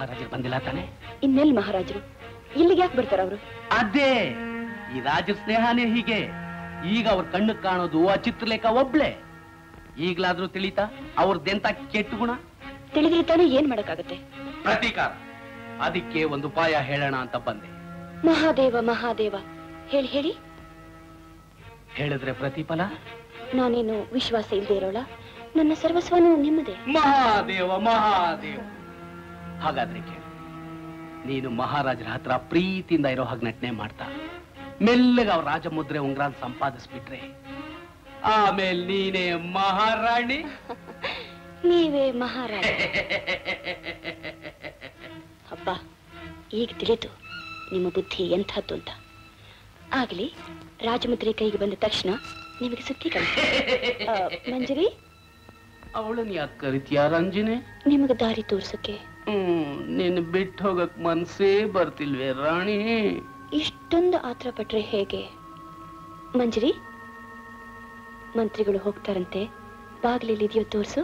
ಮಹಾರಾಜರು ಬಂದಿಲ್ಲ ತಾನೆ? ಇನ್ನೆಲ್ಲಿ ಮಹಾರಾಜರು? ಇಲ್ಲಿಗೆ ಯಾಕೆ ಬರ್ತಾರ ಅವರು? ಅದೇ ಈ ರಾಜ ಸ್ನೇಹನೇ ಹೀಗೆ. ಈಗ ಅವ್ರ ಕಣ್ಣು ಕಾಣೋದು ಆ ಚಿತ್ರಲೇಖ ಒಬ್ಳೆ. ಈಗ್ಲಾದ್ರೂ ತಿಳಿತಾ ಅವ್ರದ್ದೆಂತ ಕೆಟ್ಟ ಗುಣ? ತಿಳಿದ್ರೆ ತಾನೇ ಏನ್ ಮಾಡಕ್ಕಾಗತ್ತೆ? ಪ್ರತೀಕಾರ. ಅದಕ್ಕೆ ಒಂದು ಉಪಾಯ ಹೇಳೋಣ ಅಂತ ಬಂದೆ. ಮಹಾದೇವ ಮಹಾದೇವ. ಹೇಳಿ ಹೇಳಿ. ಹೇಳಿದ್ರೆ ಪ್ರತಿಫಲ? ನಾನೇನು ವಿಶ್ವಾಸ ಇಲ್ಲದೆ ಇರೋಳ? ನನ್ನ ಸರ್ವಸ್ವನು ನಿಮ್ಮದೇ. ಮಹಾದೇವ ಮಹಾದೇವ. ಹಾಗಾದ್ರೆ ಕೇಳಿ. ನೀನು ಮಹಾರಾಜರ ಹತ್ರ ಪ್ರೀತಿಯಿಂದ ಇರೋ ಹಾಗೆ ನಟನೆ ಮಾಡ್ತಾ ಮೆಲ್ಲಗೆ ಅವ್ರ ರಾಜಮುದ್ರೆ ಉಂಗ್ರಾನ್ ಸಂಪಾದಿಸ್ಬಿಟ್ರೆ ಆಮೇಲೆ ನೀನೇ ಮಹಾರಾಣಿ. ನೀವೇ ಮಹಾರಾಣಿ. ಅಪ್ಪ ಈಗ ತಿಳಿದು ನಿಮ್ಮ ಬುದ್ಧಿ ಎಂಥದ್ದು ಅಂತ. ಆಗ್ಲಿ ರಾಜಮುದ್ರೆ ಕೈಗೆ ಬಂದ ತಕ್ಷಣ ನಿಮಗೆ ಸುದ್ದಿ ಕಳಿಸಿ. ಮಂಜರಿ? ಅವಳನ್ನ ಯಾಕೆ ಕರಿತೀಯ ರಂಜಿನಿ? ನಿಮಗೆ ದಾರಿ ತೋರ್ಸಕ್ಕೆ ಹ್ಮ್, ನೀನು ಬಿಟ್ಟು ಹೋಗಕ್ ಮನ್ಸೇ ಬರ್ತಿಲ್ವೇ ರಾಣಿ? ಇಷ್ಟೊಂದು ಆತ್ರ ಪಟ್ರೆ ಹೇಗೆ? ಮಂಜರಿ, ಮಂತ್ರಿಗಳು ಹೋಗ್ತಾರಂತೆ. ಬಾಗಿಲಲ್ಲಿ ಇದೆಯೋ ತೋರ್ಸು.